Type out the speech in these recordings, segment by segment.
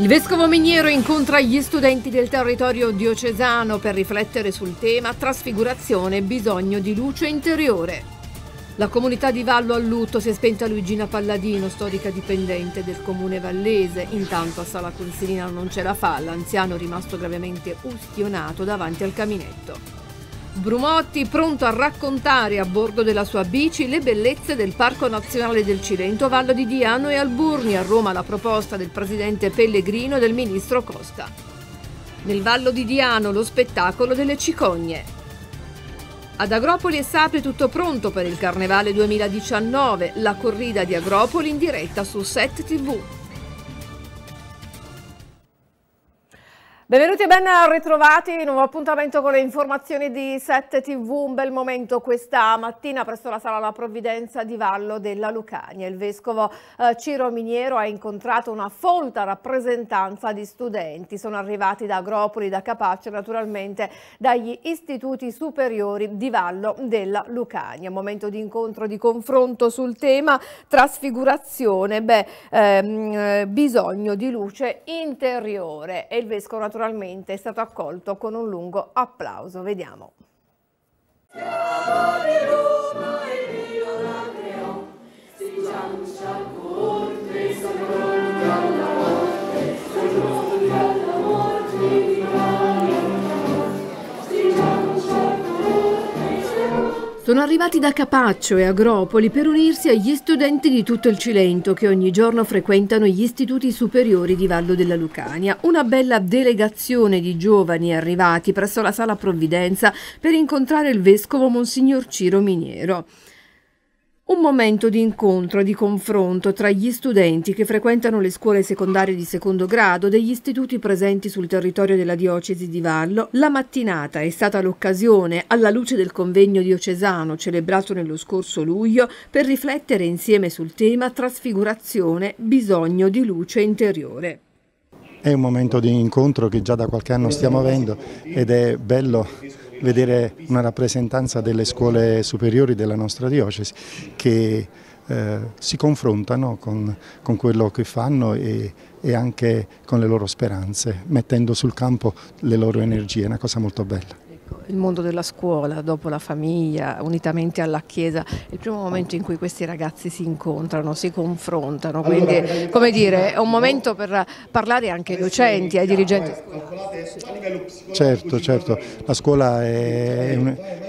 Il Vescovo Miniero incontra gli studenti del territorio diocesano per riflettere sul tema trasfigurazione, bisogno di luce interiore. La comunità di Vallo a lutto si è spenta Luigina Palladino, storica dipendente del comune vallese. Intanto a Sala Consilina non ce la fa, l'anziano rimasto gravemente ustionato davanti al caminetto. Brumotti pronto a raccontare a bordo della sua bici le bellezze del Parco Nazionale del Cilento, Vallo di Diano e Alburni, a Roma la proposta del presidente Pellegrino e del ministro Costa. Nel Vallo di Diano lo spettacolo delle cicogne. Ad Agropoli è Sapri tutto pronto per il Carnevale 2019, la corrida di Agropoli in diretta su Set TV. Benvenuti e ben ritrovati, nuovo appuntamento con le informazioni di 7 TV, un bel momento questa mattina presso la Sala La Provvidenza di Vallo della Lucania. Il Vescovo eh, Ciro Miniero ha incontrato una folta rappresentanza di studenti, sono arrivati da Agropoli, da Capaccio naturalmente dagli istituti superiori di Vallo della Lucania. Momento di incontro, di confronto sul tema trasfigurazione, beh, ehm, eh, bisogno di luce interiore. E il Vescovo naturalmente naturalmente è stato accolto con un lungo applauso. Vediamo. Siamo di Roma e Dio la creò, si ciancia corte, si Sono arrivati da Capaccio e Agropoli per unirsi agli studenti di tutto il Cilento che ogni giorno frequentano gli istituti superiori di Vallo della Lucania. Una bella delegazione di giovani arrivati presso la Sala Provvidenza per incontrare il vescovo Monsignor Ciro Miniero. Un momento di incontro e di confronto tra gli studenti che frequentano le scuole secondarie di secondo grado degli istituti presenti sul territorio della diocesi di Vallo. La mattinata è stata l'occasione, alla luce del convegno diocesano celebrato nello scorso luglio, per riflettere insieme sul tema trasfigurazione, bisogno di luce interiore. È un momento di incontro che già da qualche anno stiamo avendo ed è bello vedere una rappresentanza delle scuole superiori della nostra diocesi che eh, si confrontano con, con, quello che fanno e, e anche con le loro speranze, mettendo sul campo le loro energie, è una cosa molto bella il mondo della scuola, dopo la famiglia, unitamente alla Chiesa, il primo momento in cui questi ragazzi si incontrano, si confrontano, quindi come dire, è un momento per parlare anche ai docenti, ai dirigenti. Certo, certo, la scuola è,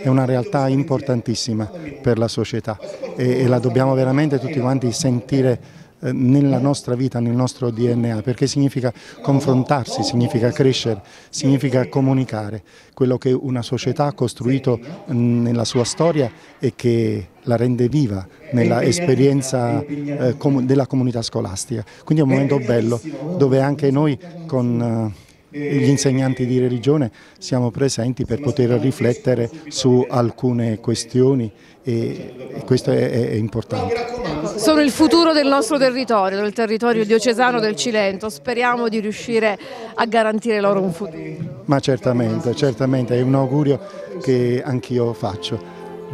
una realtà importantissima per la società e la dobbiamo veramente tutti quanti sentire nella nostra vita, nel nostro DNA, perché significa confrontarsi, significa crescere, significa comunicare quello che una società ha costruito mm, nella sua storia e che la rende viva nella esperienza eh, della comunità scolastica. Quindi è un momento bello dove anche noi con eh, gli insegnanti di religione siamo presenti per poter riflettere su alcune questioni e questo è, importante. Sono il futuro del nostro territorio, del territorio diocesano del Cilento, speriamo di riuscire a garantire loro un futuro. Ma certamente, certamente è un augurio che anch'io faccio.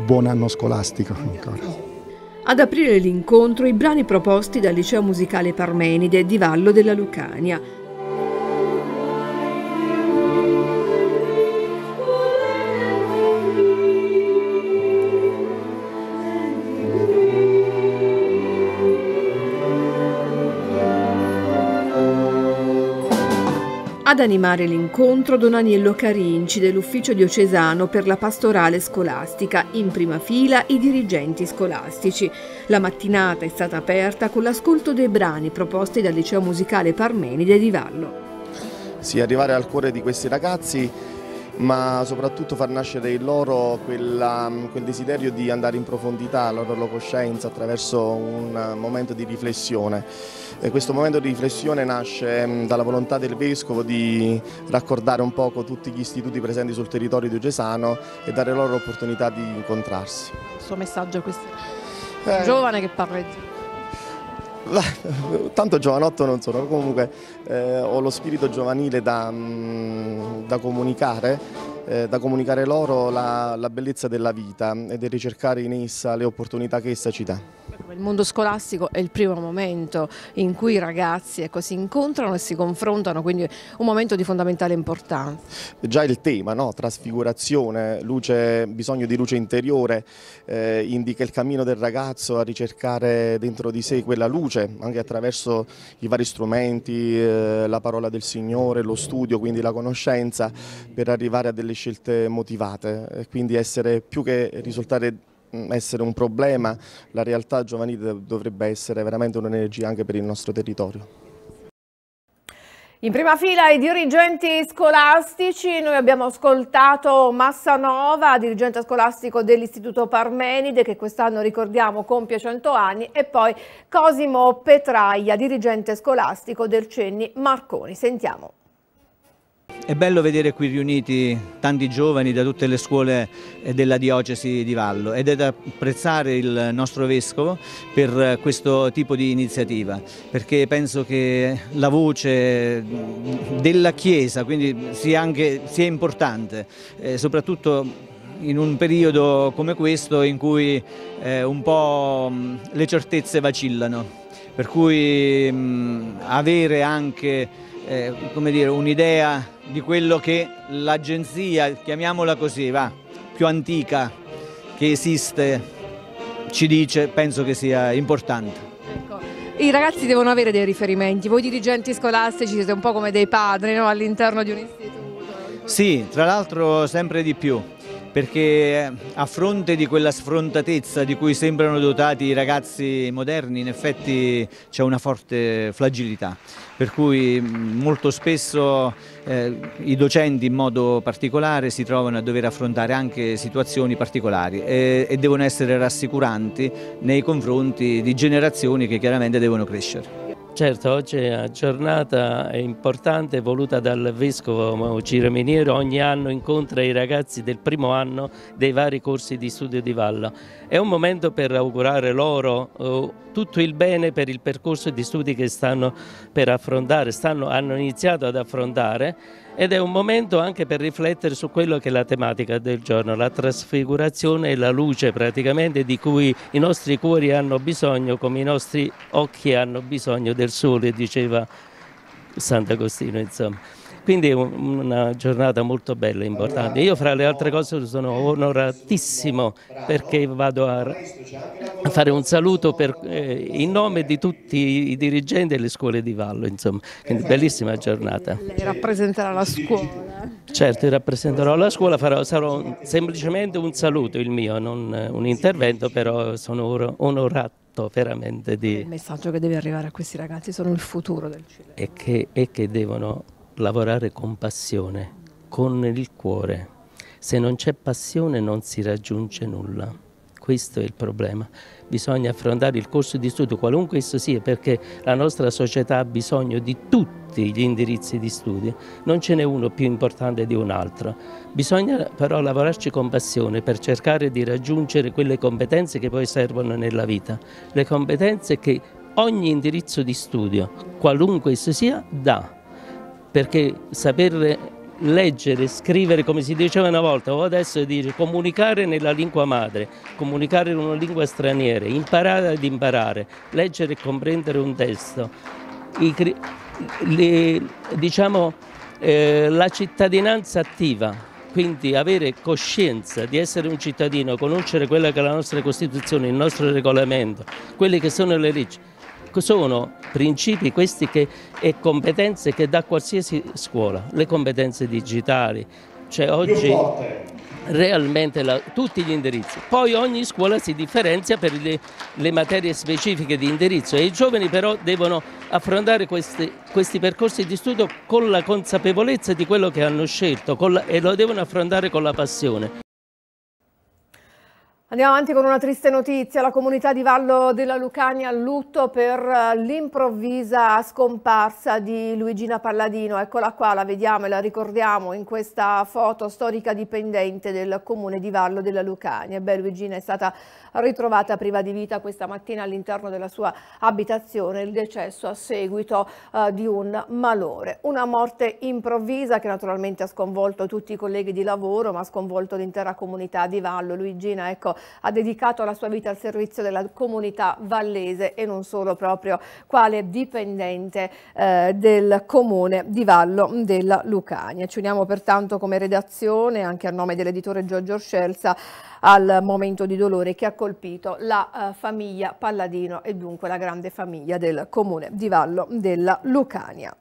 Buon anno scolastico ancora. Ad aprire l'incontro i brani proposti dal Liceo Musicale Parmenide di Vallo della Lucania, Ad animare l'incontro Don Aniello Carinci dell'Ufficio Diocesano per la Pastorale Scolastica, in prima fila i dirigenti scolastici. La mattinata è stata aperta con l'ascolto dei brani proposti dal Liceo Musicale Parmenide di Vallo. Sì, arrivare al cuore di questi ragazzi ma soprattutto far nascere in loro quella, quel desiderio di andare in profondità, la loro coscienza attraverso un momento di riflessione. E questo momento di riflessione nasce dalla volontà del Vescovo di raccordare un poco tutti gli istituti presenti sul territorio diocesano e dare loro l'opportunità di incontrarsi. Il suo messaggio a questo eh. giovane che parleggia? Tanto giovanotto non sono, comunque eh, ho lo spirito giovanile da, mm, da comunicare, eh, da comunicare loro la, la, bellezza della vita e di ricercare in essa le opportunità che essa ci dà. Il mondo scolastico è il primo momento in cui i ragazzi ecco, si incontrano e si confrontano, quindi un momento di fondamentale importanza. Già il tema, no? trasfigurazione, luce, bisogno di luce interiore, eh, indica il cammino del ragazzo a ricercare dentro di sé quella luce, anche attraverso i vari strumenti, eh, la parola del Signore, lo studio, quindi la conoscenza, per arrivare a delle scelte motivate, e quindi essere più che risultare essere un problema, la realtà giovanile dovrebbe essere veramente un'energia anche per il nostro territorio. In prima fila i dirigenti scolastici, noi abbiamo ascoltato Massanova, dirigente scolastico dell'Istituto Parmenide che quest'anno ricordiamo compie 100 anni e poi Cosimo Petraia, dirigente scolastico del Cenni Marconi. Sentiamo. È bello vedere qui riuniti tanti giovani da tutte le scuole eh, della diocesi di Vallo ed è da apprezzare il nostro Vescovo per questo tipo di iniziativa perché penso che la voce della Chiesa quindi sia, anche, sia importante, eh, soprattutto in un periodo come questo in cui eh, un po' le certezze vacillano, per cui mh, avere anche eh, un'idea di quello che l'agenzia, chiamiamola così, va, più antica che esiste ci dice, penso che sia importante. Ecco. I ragazzi devono avere dei riferimenti, voi dirigenti scolastici siete un po' come dei padri no? all'interno di un istituto. Sì, tra l'altro sempre di più perché a fronte di quella sfrontatezza di cui sembrano dotati i ragazzi moderni in effetti c'è una forte fragilità per cui molto spesso eh, i docenti in modo particolare si trovano a dover affrontare anche situazioni particolari e, e devono essere rassicuranti nei confronti di generazioni che chiaramente devono crescere. Certo, oggi è una giornata importante voluta dal Vescovo Ciro Miniero, ogni anno incontra i ragazzi del primo anno dei vari corsi di studio di Vallo. È un momento per augurare loro uh, tutto il bene per il percorso di studi che stanno per affrontare, stanno, hanno iniziato ad affrontare ed è un momento anche per riflettere su quello che è la tematica del giorno, la trasfigurazione e la luce praticamente di cui i nostri cuori hanno bisogno come i nostri occhi hanno bisogno del sole, diceva Sant'Agostino insomma. Quindi è una giornata molto bella e importante. Io fra le altre cose sono onoratissimo perché vado a fare un saluto per, eh, in nome di tutti i dirigenti delle scuole di Vallo, insomma. Quindi bellissima giornata. Lei rappresenterà la scuola? Certo, rappresenterò la scuola, farò, sarò semplicemente un saluto il mio, non un intervento, però sono onorato veramente di... Il messaggio che deve arrivare a questi ragazzi sono il futuro del Cile. E che, e che devono lavorare con passione, con il cuore. Se non c'è passione non si raggiunge nulla. Questo è il problema. Bisogna affrontare il corso di studio, qualunque esso sia, perché la nostra società ha bisogno di tutti gli indirizzi di studio. Non ce n'è uno più importante di un altro. Bisogna però lavorarci con passione per cercare di raggiungere quelle competenze che poi servono nella vita. Le competenze che ogni indirizzo di studio, qualunque esso sia, dà perché saper leggere, scrivere come si diceva una volta o adesso dire comunicare nella lingua madre, comunicare in una lingua straniera, imparare ad imparare, leggere e comprendere un testo, I, le, diciamo eh, la cittadinanza attiva, quindi avere coscienza di essere un cittadino, conoscere quella che è la nostra Costituzione, il nostro regolamento, quelle che sono le leggi sono principi questi che, e competenze che dà qualsiasi scuola, le competenze digitali, cioè oggi realmente la, tutti gli indirizzi. Poi ogni scuola si differenzia per le, le, materie specifiche di indirizzo e i giovani però devono affrontare questi, questi percorsi di studio con la consapevolezza di quello che hanno scelto la, e lo devono affrontare con la passione. Andiamo avanti con una triste notizia, la comunità di Vallo della Lucania a lutto per eh, l'improvvisa scomparsa di Luigina Palladino, eccola qua, la vediamo e la ricordiamo in questa foto storica dipendente del comune di Vallo della Lucania. Beh, Luigina è stata ritrovata priva di vita questa mattina all'interno della sua abitazione, il decesso a seguito uh, di un malore. Una morte improvvisa che naturalmente ha sconvolto tutti i colleghi di lavoro ma ha sconvolto l'intera comunità di Vallo. Luigina, ecco, ha dedicato la sua vita al servizio della comunità vallese e non solo proprio quale dipendente eh, del comune di Vallo della Lucania. Ci uniamo pertanto come redazione anche a nome dell'editore Giorgio Scelza al momento di dolore che ha colpito la uh, famiglia Palladino e dunque la grande famiglia del comune di Vallo della Lucania.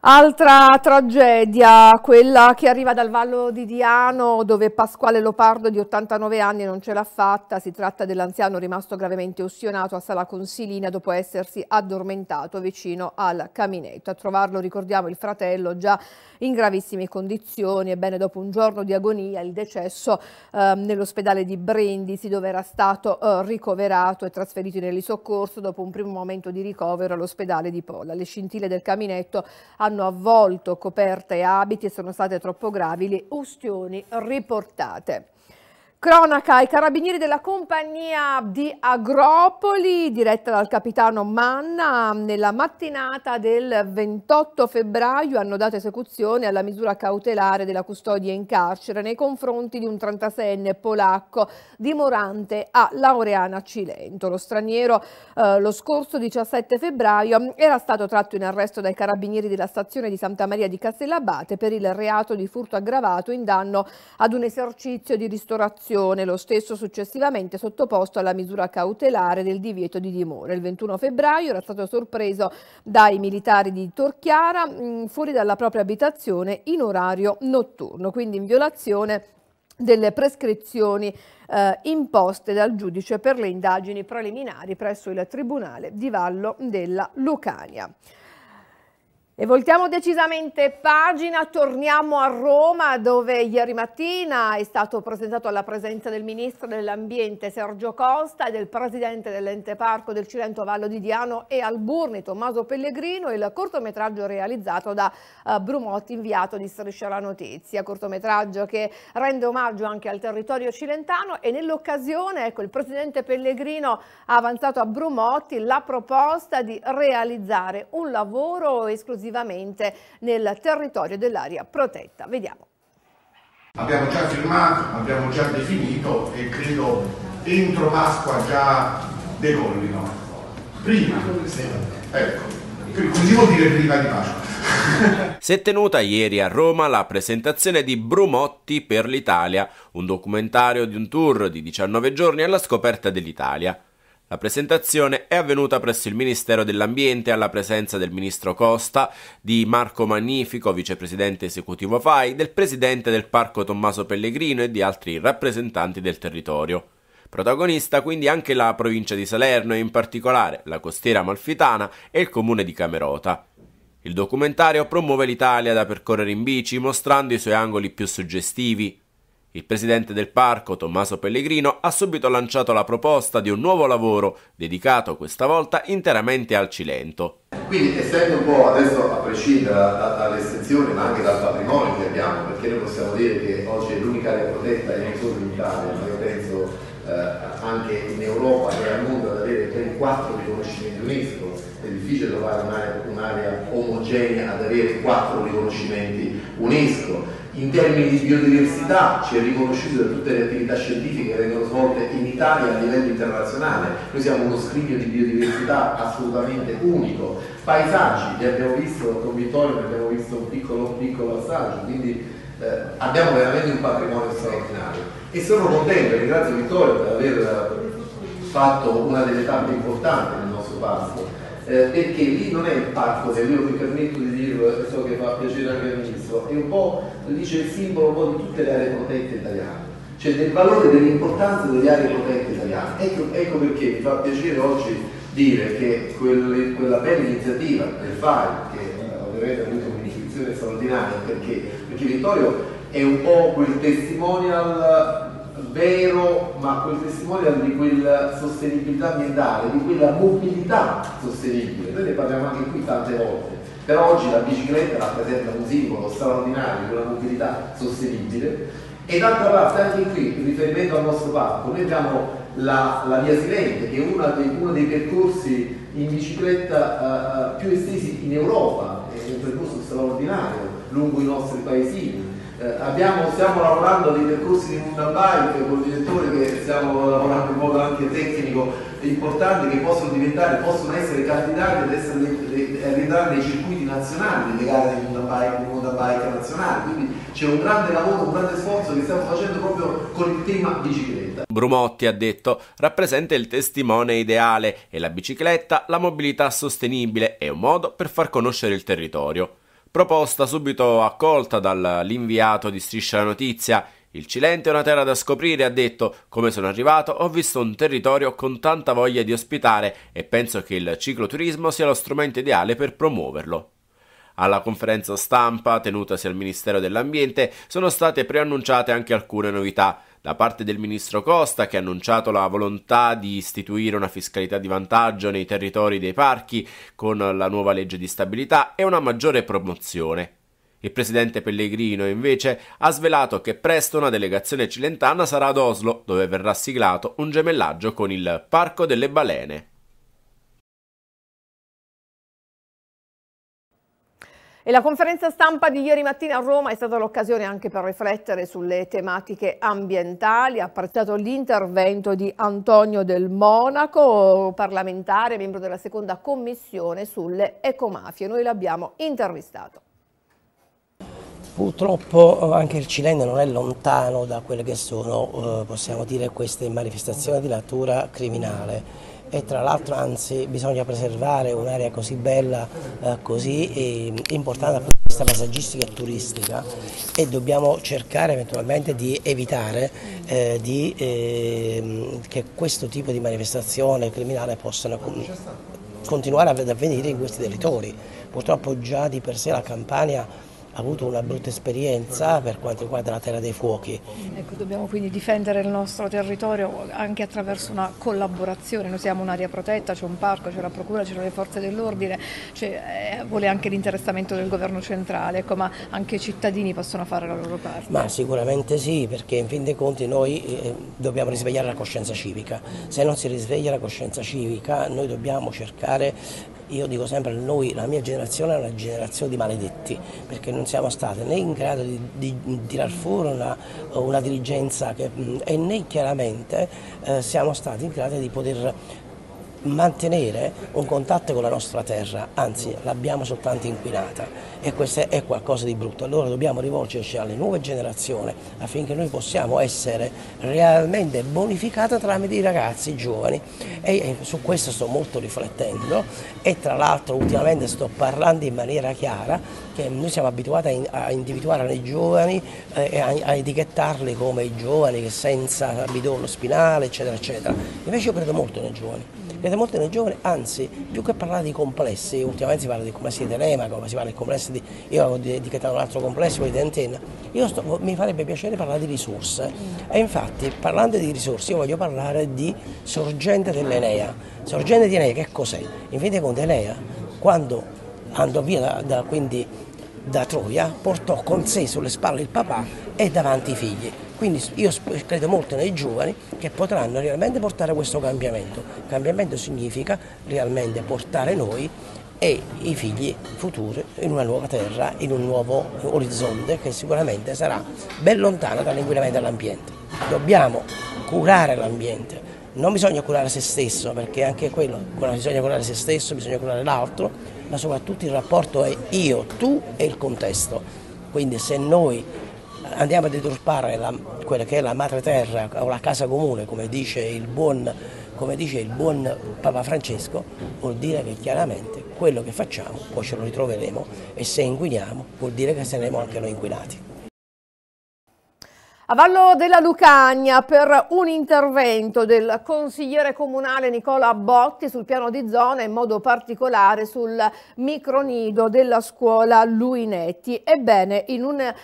Altra tragedia, quella che arriva dal Vallo di Diano dove Pasquale Lopardo di 89 anni non ce l'ha fatta, si tratta dell'anziano rimasto gravemente ustionato a Sala Consilina dopo essersi addormentato vicino al caminetto. A trovarlo ricordiamo il fratello già in gravissime condizioni, ebbene dopo un giorno di agonia il decesso eh, nell'ospedale di Brindisi dove era stato eh, ricoverato e trasferito in soccorso dopo un primo momento di ricovero all'ospedale di Polla. Le scintille del caminetto hanno hanno avvolto coperta e abiti e sono state troppo gravi le ustioni riportate. Cronaca, i carabinieri della compagnia di Agropoli, diretta dal capitano Manna, nella mattinata del 28 febbraio hanno dato esecuzione alla misura cautelare della custodia in carcere nei confronti di un 36enne polacco dimorante a Laureana Cilento. Lo straniero eh, lo scorso 17 febbraio era stato tratto in arresto dai carabinieri della stazione di Santa Maria di Castellabate per il reato di furto aggravato in danno ad un esercizio di ristorazione lo stesso successivamente sottoposto alla misura cautelare del divieto di dimora. Il 21 febbraio era stato sorpreso dai militari di Torchiara mm, fuori dalla propria abitazione in orario notturno, quindi in violazione delle prescrizioni eh, imposte dal giudice per le indagini preliminari presso il Tribunale di Vallo della Lucania. E voltiamo decisamente pagina, torniamo a Roma dove ieri mattina è stato presentato alla presenza del Ministro dell'Ambiente Sergio Costa e del Presidente dell'Ente Parco del Cilento Vallo di Diano e Alburni Tommaso Pellegrino il cortometraggio realizzato da uh, Brumotti inviato di Striscia la Notizia, cortometraggio che rende omaggio anche al territorio cilentano e nell'occasione ecco, il Presidente Pellegrino ha avanzato a Brumotti la proposta di realizzare un lavoro esclusivo esclusivamente nel territorio dell'area protetta. Vediamo. Abbiamo già firmato, abbiamo già definito e credo entro Pasqua già decollino. Prima, ecco, così vuol dire prima di Pasqua. Si è tenuta ieri a Roma la presentazione di Brumotti per l'Italia, un documentario di un tour di 19 giorni alla scoperta dell'Italia. La presentazione è avvenuta presso il Ministero dell'Ambiente alla presenza del ministro Costa, di Marco Magnifico, vicepresidente esecutivo FAI, del presidente del Parco Tommaso Pellegrino e di altri rappresentanti del territorio. Protagonista quindi anche la provincia di Salerno e in particolare la costiera malfitana e il comune di Camerota. Il documentario promuove l'Italia da percorrere in bici mostrando i suoi angoli più suggestivi, il presidente del parco, Tommaso Pellegrino, ha subito lanciato la proposta di un nuovo lavoro dedicato questa volta interamente al Cilento. Quindi essendo un po' adesso a prescindere dalle estensioni ma anche dal patrimonio che abbiamo, perché noi possiamo dire che oggi è l'unica area protetta e non solo in Italia, ma io penso eh, anche in Europa e al mondo ad avere ben quattro riconoscimenti UNESCO, è difficile trovare un'area, un'area omogenea ad avere quattro riconoscimenti UNESCO in termini di biodiversità ci è riconosciuto da tutte le attività scientifiche che vengono svolte in Italia a livello internazionale. Noi siamo uno scrigno di biodiversità assolutamente unico. Paesaggi, li abbiamo visto con Vittorio, ne abbiamo visto un piccolo, piccolo assaggio, quindi eh, abbiamo veramente un patrimonio straordinario. E sono contento, ringrazio Vittorio per aver fatto una delle tappe importanti nel nostro parco eh, perché lì non è il parco se io mi permetto di dirlo e so che fa piacere anche al ministro, è un po', dice il simbolo un po' di tutte le aree protette italiane, cioè del valore dell'importanza delle aree protette italiane. Ecco, ecco, perché mi fa piacere oggi dire che quelle, quella bella iniziativa del FAI, che eh, ovviamente ha avuto un'iscrizione straordinaria, perché, perché Vittorio è un po' quel testimonial vero, ma quel testimonial di quella sostenibilità ambientale, di quella mobilità sostenibile. Noi ne parliamo anche qui tante volte, però oggi la bicicletta rappresenta un simbolo straordinario di una mobilità sostenibile. E d'altra parte anche qui, in riferimento al nostro parco, noi abbiamo la, la via Silente, che è dei, uno dei percorsi in bicicletta uh, più estesi in Europa, è un percorso straordinario lungo i nostri paesini Eh, abbiamo, stiamo lavorando dei percorsi di mountain bike con il direttore che stiamo lavorando in modo anche tecnico importante che possono diventare, possono essere candidati ad essere rientrare nei circuiti nazionali delle gare di mountain bike, mountain bike nazionali. Quindi c'è un grande lavoro, un grande sforzo che stiamo facendo proprio con il tema bicicletta. Brumotti ha detto rappresenta il testimone ideale e la bicicletta la mobilità sostenibile è un modo per far conoscere il territorio. Proposta subito accolta dall'inviato di Striscia la Notizia. Il Cilento è una terra da scoprire, ha detto. Come sono arrivato, ho visto un territorio con tanta voglia di ospitare e penso che il cicloturismo sia lo strumento ideale per promuoverlo. Alla conferenza stampa tenutasi al Ministero dell'Ambiente sono state preannunciate anche alcune novità da parte del ministro Costa che ha annunciato la volontà di istituire una fiscalità di vantaggio nei territori dei parchi con la nuova legge di stabilità e una maggiore promozione. Il presidente Pellegrino invece ha svelato che presto una delegazione cilentana sarà ad Oslo dove verrà siglato un gemellaggio con il Parco delle Balene. E la conferenza stampa di ieri mattina a Roma è stata l'occasione anche per riflettere sulle tematiche ambientali. Ha apprezzato l'intervento di Antonio Del Monaco, parlamentare, membro della seconda commissione sulle ecomafie. Noi l'abbiamo intervistato. Purtroppo eh, anche il Cilento non è lontano da quelle che sono, eh, possiamo dire, queste manifestazioni di natura criminale e tra l'altro anzi bisogna preservare un'area così bella, eh, così eh, importante dal punto di vista paesaggistica e turistica e dobbiamo cercare eventualmente di evitare eh, di, ehm, che questo tipo di manifestazione criminale possano continuare ad avvenire in questi territori. Purtroppo già di per sé la Campania avuto una brutta esperienza per quanto riguarda la Terra dei Fuochi. Ecco, dobbiamo quindi difendere il nostro territorio anche attraverso una collaborazione, noi siamo un'area protetta, c'è un parco, c'è la procura, c'è le forze dell'ordine, eh, vuole anche l'interessamento del governo centrale, ecco, ma anche i cittadini possono fare la loro parte. Ma sicuramente sì, perché in fin dei conti noi eh, dobbiamo risvegliare la coscienza civica, se non si risveglia la coscienza civica noi dobbiamo cercare io dico sempre noi, la mia generazione è una generazione di maledetti, perché non siamo stati né in grado di, di, di tirar fuori una, una dirigenza che, e né chiaramente eh, siamo stati in grado di poter mantenere un contatto con la nostra terra, anzi l'abbiamo soltanto inquinata e questo è qualcosa di brutto. Allora dobbiamo rivolgerci alle nuove generazioni affinché noi possiamo essere realmente bonificate tramite i ragazzi i giovani e su questo sto molto riflettendo e tra l'altro ultimamente sto parlando in maniera chiara che noi siamo abituati a, individuare nei giovani eh, e a, etichettarli come i giovani senza midollo spinale eccetera eccetera. Invece io credo molto nei giovani Credo molto nei giovani, anzi, più che parlare di complessi, ultimamente si parla di complessi di telemaco, ma si parla di complessi di. Io avevo etichettato un altro complesso, quello di antenna. Io sto, mi farebbe piacere parlare di risorse. E infatti, parlando di risorse, io voglio parlare di sorgente dell'Enea. Sorgente di Enea che cos'è? In fin dei conti Enea, quando andò via da, da, quindi, da Troia, portò con sé sulle spalle il papà e davanti i figli. Quindi io credo molto nei giovani che potranno realmente portare questo cambiamento. Cambiamento significa realmente portare noi e i figli futuri in una nuova terra, in un nuovo orizzonte che sicuramente sarà ben lontano dall'inquinamento dell'ambiente. Dobbiamo curare l'ambiente, non bisogna curare se stesso perché anche quello, bisogna curare se stesso, bisogna curare l'altro, ma soprattutto il rapporto è io, tu e il contesto. Quindi se noi andiamo a deturpare la, quella che è la madre terra o la casa comune, come dice, il buon, come dice il buon Papa Francesco, vuol dire che chiaramente quello che facciamo poi ce lo ritroveremo e se inquiniamo vuol dire che saremo anche noi inquinati. A Vallo della Lucagna per un intervento del consigliere comunale Nicola Botti sul piano di zona in modo particolare sul micronido della scuola Luinetti. Ebbene, in un eh,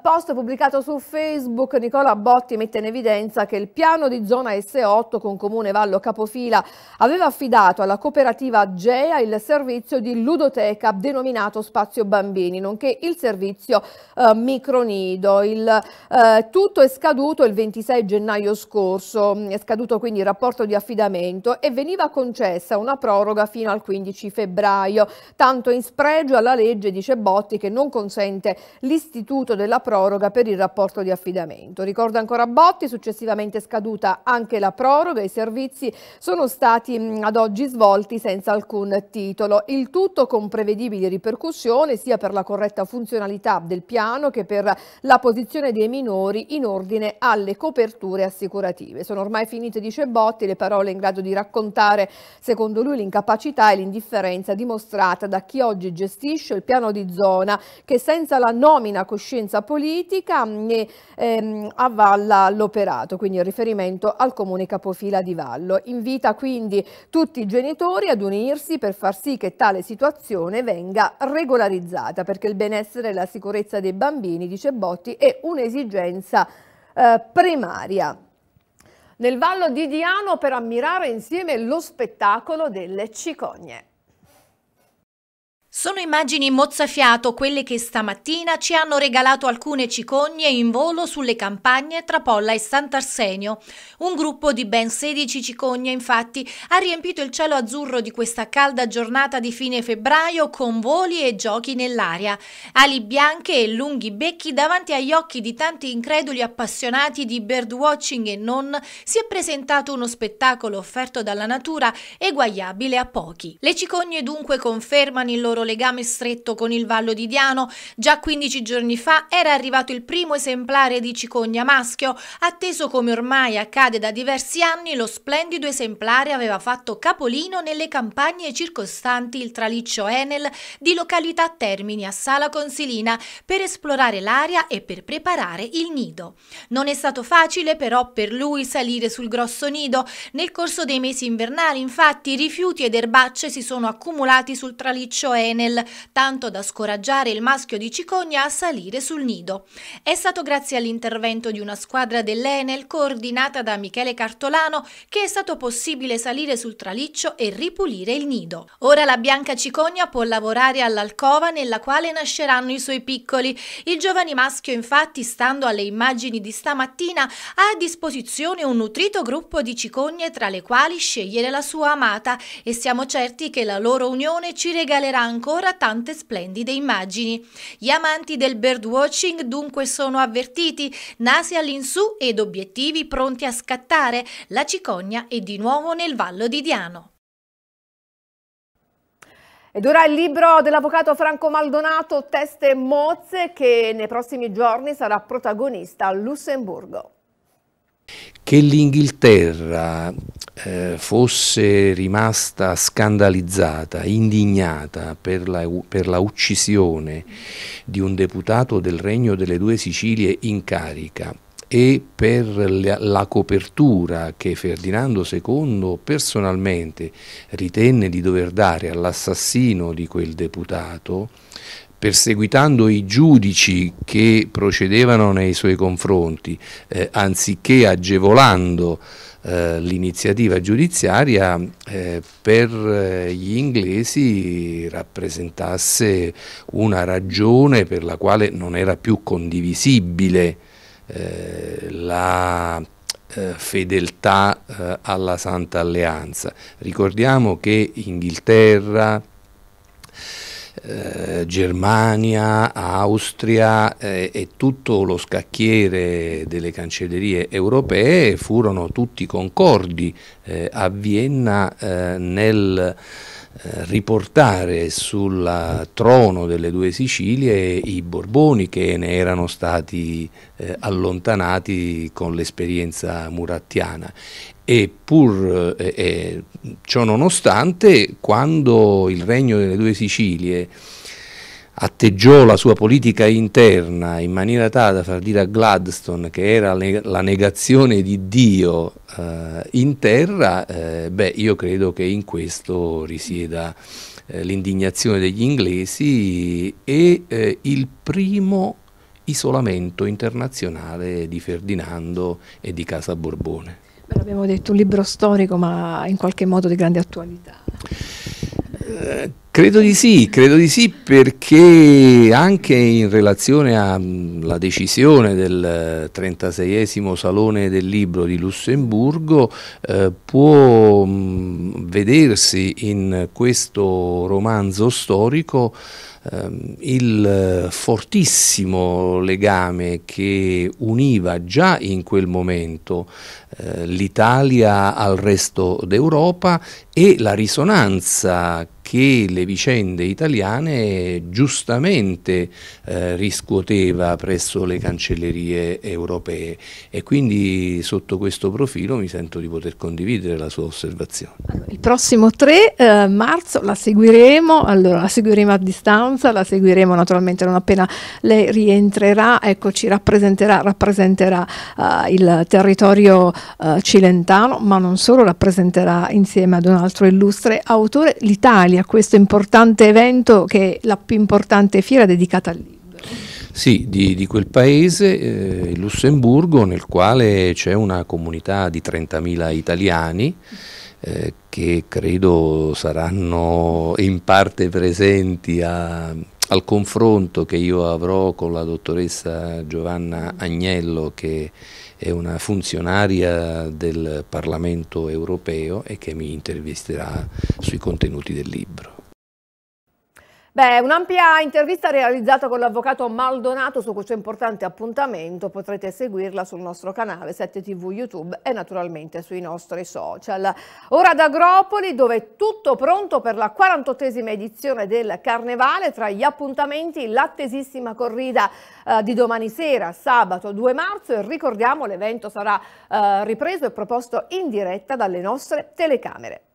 post pubblicato su Facebook Nicola Botti mette in evidenza che il piano di zona S8 con comune Vallo Capofila aveva affidato alla cooperativa GEA il servizio di ludoteca denominato Spazio Bambini, nonché il servizio eh, micronido. Il, eh, tutto è scaduto il 26 gennaio scorso, è scaduto quindi il rapporto di affidamento e veniva concessa una proroga fino al 15 febbraio, tanto in spregio alla legge, dice Botti, che non consente l'istituto della proroga per il rapporto di affidamento. Ricorda ancora Botti, successivamente scaduta anche la proroga, i servizi sono stati ad oggi svolti senza alcun titolo, il tutto con prevedibili ripercussioni sia per la corretta funzionalità del piano che per la posizione dei minori in ordine alle coperture assicurative. Sono ormai finite, dice Botti, le parole in grado di raccontare, secondo lui, l'incapacità e l'indifferenza dimostrata da chi oggi gestisce il piano di zona che senza la nomina coscienza politica ne ehm, avvalla l'operato, quindi il riferimento al comune capofila di Vallo. Invita quindi tutti i genitori ad unirsi per far sì che tale situazione venga regolarizzata perché il benessere e la sicurezza dei bambini, dice Botti, è un'esigenza eh, primaria. Nel Vallo di Diano per ammirare insieme lo spettacolo delle cicogne. Sono immagini mozzafiato quelle che stamattina ci hanno regalato alcune cicogne in volo sulle campagne tra Polla e Sant'Arsenio. Un gruppo di ben 16 cicogne infatti ha riempito il cielo azzurro di questa calda giornata di fine febbraio con voli e giochi nell'aria. Ali bianche e lunghi becchi davanti agli occhi di tanti increduli appassionati di birdwatching e non si è presentato uno spettacolo offerto dalla natura eguagliabile a pochi. Le cicogne dunque confermano il loro legame stretto con il Vallo di Diano. Già 15 giorni fa era arrivato il primo esemplare di cicogna maschio, atteso come ormai accade da diversi anni, lo splendido esemplare aveva fatto capolino nelle campagne circostanti il traliccio Enel di località Termini a Sala Consilina per esplorare l'area e per preparare il nido. Non è stato facile però per lui salire sul grosso nido. Nel corso dei mesi invernali, infatti, rifiuti ed erbacce si sono accumulati sul traliccio Enel Enel, tanto da scoraggiare il maschio di cicogna a salire sul nido. È stato grazie all'intervento di una squadra dell'Enel coordinata da Michele Cartolano che è stato possibile salire sul traliccio e ripulire il nido. Ora la bianca cicogna può lavorare all'alcova nella quale nasceranno i suoi piccoli. Il giovane maschio infatti, stando alle immagini di stamattina, ha a disposizione un nutrito gruppo di cicogne tra le quali scegliere la sua amata e siamo certi che la loro unione ci regalerà ancora tante splendide immagini. Gli amanti del birdwatching dunque sono avvertiti, nasi all'insù ed obiettivi pronti a scattare. La cicogna è di nuovo nel Vallo di Diano. Ed ora il libro dell'avvocato Franco Maldonato, Teste e Mozze, che nei prossimi giorni sarà protagonista a Lussemburgo. Che l'Inghilterra eh, fosse rimasta scandalizzata, indignata per la, per la, uccisione di un deputato del Regno delle Due Sicilie in carica e per la, copertura che Ferdinando II personalmente ritenne di dover dare all'assassino di quel deputato, perseguitando i giudici che procedevano nei suoi confronti, eh, anziché agevolando eh, l'iniziativa giudiziaria, eh, per eh, gli inglesi rappresentasse una ragione per la quale non era più condivisibile eh, la fedeltà alla Santa Alleanza. Ricordiamo che Inghilterra, eh, Germania, Austria eh, e tutto lo scacchiere delle cancellerie europee furono tutti concordi eh, a Vienna eh, nel riportare sul trono delle due Sicilie i Borboni che ne erano stati eh, allontanati con l'esperienza murattiana. E pur eh, eh, ciò nonostante quando il regno delle due Sicilie atteggiò la sua politica interna in maniera tale da far dire a Gladstone che era la negazione di Dio eh, in terra, eh, beh io credo che in questo risieda eh, l'indignazione degli inglesi e eh, il primo isolamento internazionale di Ferdinando e di Casa Borbone. Abbiamo detto un libro storico ma in qualche modo di grande attualità. Credo di sì, credo di sì perché anche in relazione alla decisione del 36esimo Salone del Libro di Lussemburgo eh, può mh, vedersi in questo romanzo storico ehm, il fortissimo legame che univa già in quel momento eh, l'Italia al resto d'Europa e la risonanza che le vicende italiane giustamente eh, riscuoteva presso le cancellerie europee e quindi sotto questo profilo mi sento di poter condividere la sua osservazione. Il prossimo 3 eh, marzo la seguiremo, allora la seguiremo a distanza, la seguiremo naturalmente non appena lei rientrerà, ecco ci rappresenterà, rappresenterà uh, il territorio uh, cilentano, ma non solo, rappresenterà insieme ad un altro illustre autore l'Italia a questo importante evento che è la più importante fiera dedicata al libro. Sì, di, di quel paese, eh, il Lussemburgo, nel quale c'è una comunità di 30.000 italiani eh, che credo saranno in parte presenti a, al confronto che io avrò con la dottoressa Giovanna Agnello che è una funzionaria del Parlamento europeo e che mi intervisterà sui contenuti del libro. Beh, un'ampia intervista realizzata con l'avvocato Maldonato su questo importante appuntamento, potrete seguirla sul nostro canale 7TV YouTube e naturalmente sui nostri social. Ora ad Agropoli dove è tutto pronto per la 48esima edizione del Carnevale, tra gli appuntamenti l'attesissima corrida eh, di domani sera, sabato 2 marzo e ricordiamo l'evento sarà eh, ripreso e proposto in diretta dalle nostre telecamere.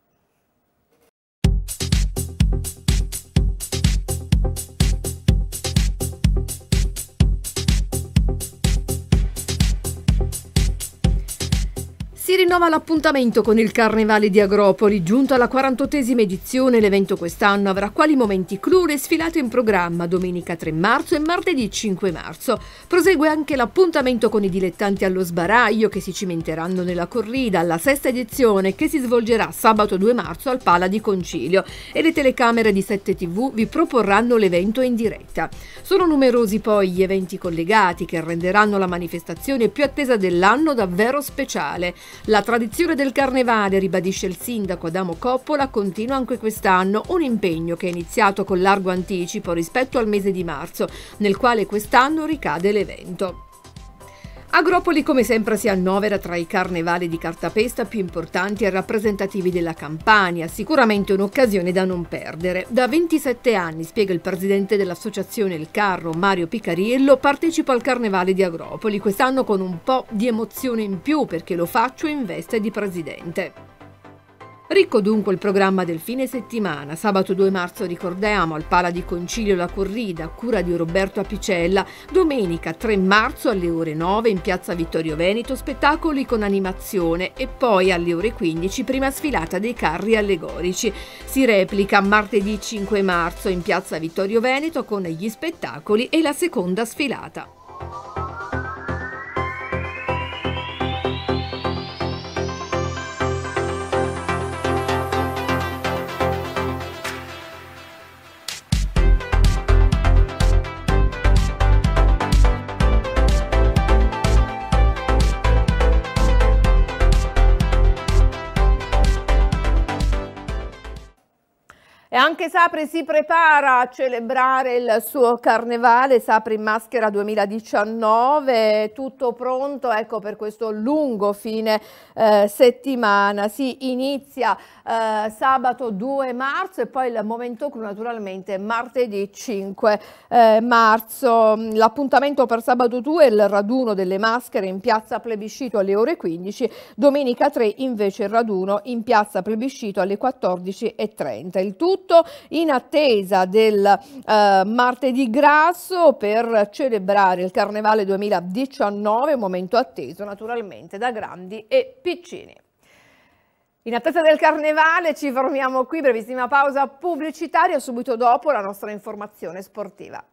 Si rinnova l'appuntamento con il Carnevale di Agropoli, giunto alla 48esima edizione. L'evento quest'anno avrà quali momenti clou e sfilate in programma domenica 3 marzo e martedì 5 marzo. Prosegue anche l'appuntamento con i dilettanti allo sbaraglio che si cimenteranno nella corrida alla sesta edizione che si svolgerà sabato 2 marzo al Pala di Concilio e le telecamere di 7 TV vi proporranno l'evento in diretta. Sono numerosi poi gli eventi collegati che renderanno la manifestazione più attesa dell'anno davvero speciale. La tradizione del carnevale, ribadisce il sindaco Adamo Coppola, continua anche quest'anno, un impegno che è iniziato con largo anticipo rispetto al mese di marzo, nel quale quest'anno ricade l'evento. Agropoli come sempre si annovera tra i carnevali di cartapesta più importanti e rappresentativi della Campania, sicuramente un'occasione da non perdere. Da 27 anni, spiega il presidente dell'associazione Il Carro, Mario Picariello, partecipo al carnevale di Agropoli, quest'anno con un po' di emozione in più perché lo faccio in veste di presidente. Ricco dunque il programma del fine settimana. Sabato 2 marzo ricordiamo al Pala di Concilio la corrida, cura di Roberto Apicella. Domenica 3 marzo alle ore 9 in piazza Vittorio Veneto spettacoli con animazione e poi alle ore 15 prima sfilata dei carri allegorici. Si replica martedì 5 marzo in piazza Vittorio Veneto con gli spettacoli e la seconda sfilata. E anche Sapri si prepara a celebrare il suo carnevale, Sapri in maschera 2019, tutto pronto ecco, per questo lungo fine eh, settimana. Si inizia eh, sabato 2 marzo e poi il momento clou naturalmente martedì 5 eh, marzo. L'appuntamento per sabato 2 è il raduno delle maschere in piazza Plebiscito alle ore 15, domenica 3 invece il raduno in piazza Plebiscito alle 14.30. Il tutto tutto in attesa del eh, martedì grasso per celebrare il Carnevale 2019, momento atteso naturalmente da grandi e piccini. In attesa del Carnevale ci fermiamo qui, brevissima pausa pubblicitaria, subito dopo la nostra informazione sportiva.